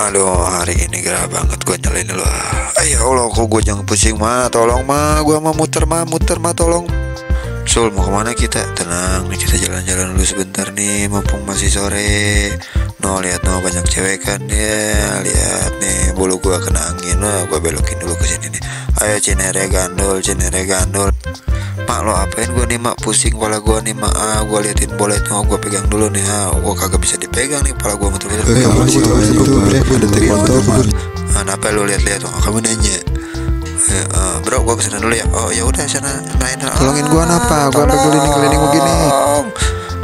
Aduh hari ini gerah banget gue nyalain lu ah. Ya Allah kok gue jangan pusing mah Tolong mah gue mau muter mah muter mah tolong. Sul mau ke mana kita? Tenang kita jalan-jalan dulu sebentar nih. Mumpung masih sore. No lihat no banyak cewek kan? Ya Lihat nih bulu gue kena angin. Nah gue belokin dulu ke sini nih. Ayo cinere gandul cinere gandul Mak lo apain gue nih mak pusing kepala gue nih mak ah gue liatin boletnya gue pegang dulu nih ah gue kagak bisa dipegang nih kepala gue muter-muter Eh, kamu sih itu. Ah, Kenapa lu lihat-lihat tuh? Kamu nanya. Eh, bro, gua ke sana dulu ya. Oh ya udah sana main. Tolongin gua kenapa? Gua sampai keliling-keliling begini.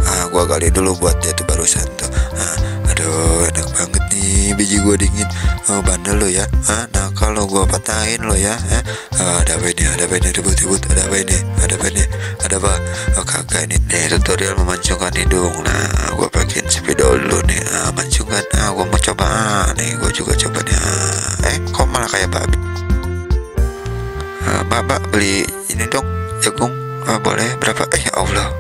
Ah, gua gali dulu buat dia Oh, bandel lo ya. Ah, nah kalau gua patahin lo ya. Eh, ah, ada apa ini? Ada apa ini? Ribut-ribut. Ada apa ini? Ada apa ini? Ada apa? Oh, kagak ini. Nih tutorial memancungkan hidung. Nah, gua pakein spidol dulu nih. Ah, mancungkan. Ah, gua mau coba. Ah, nih gua juga coba nih. Ah, eh, kok malah kayak babi? Ah, mbak beli ini dong jagung. Ah, boleh berapa? Eh, ya Allah.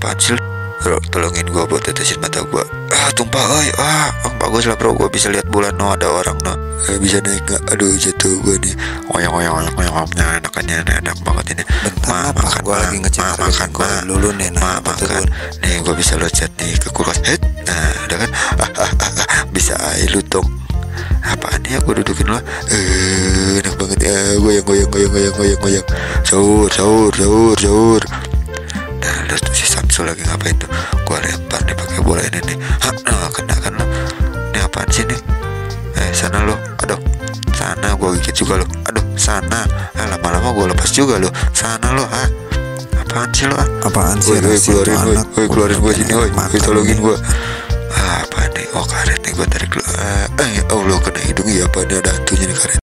Lu? Bro, tolongin gua buat tetesin mata gua. Ah, tumpah, oi. Ah, bagus lah bro. Gua bisa lihat bulan. No, ada orang no. Eh, bisa naik nggak? Aduh, jatuh gua nih. Oyong, oyong, oyong, oyong, oyong. Nah, enakannya enak banget ini. Bentar, apa? Gua lagi ngecek ma, makan, ma. dulu nih, nah, Ma, tuh, makan. Nih, gua bisa loncat nih ke kulkas. Het. Nah, udah kan? Ah, ah, ah, ah. Bisa air lu tong. Apaan ya gua dudukin lo Eh, enak banget ya Goyang, goyang, goyang, goyang, goyang, goyang Sahur, sahur, sahur, sahur Nah, terus Samsul lagi ngapain tuh? Gua lempar nih pakai bola ini nih. Hah, nah, kena kan lo. Ini apaan sih nih? Eh, sana lo. Aduh, sana gua gigit juga lo. Aduh, sana. Ah, lama-lama gua lepas juga lo. Sana lo, ah. Apaan sih lo? Ah? Apaan sih Woi, keluarin, tuh woi, anak? woi, keluarin gua sini, woi, tolongin gua. Ah, apa nih? Oh, karet nih gua tarik. Ah, eh, oh, lo kena hidung ya apa nih ada hantunya nih karet.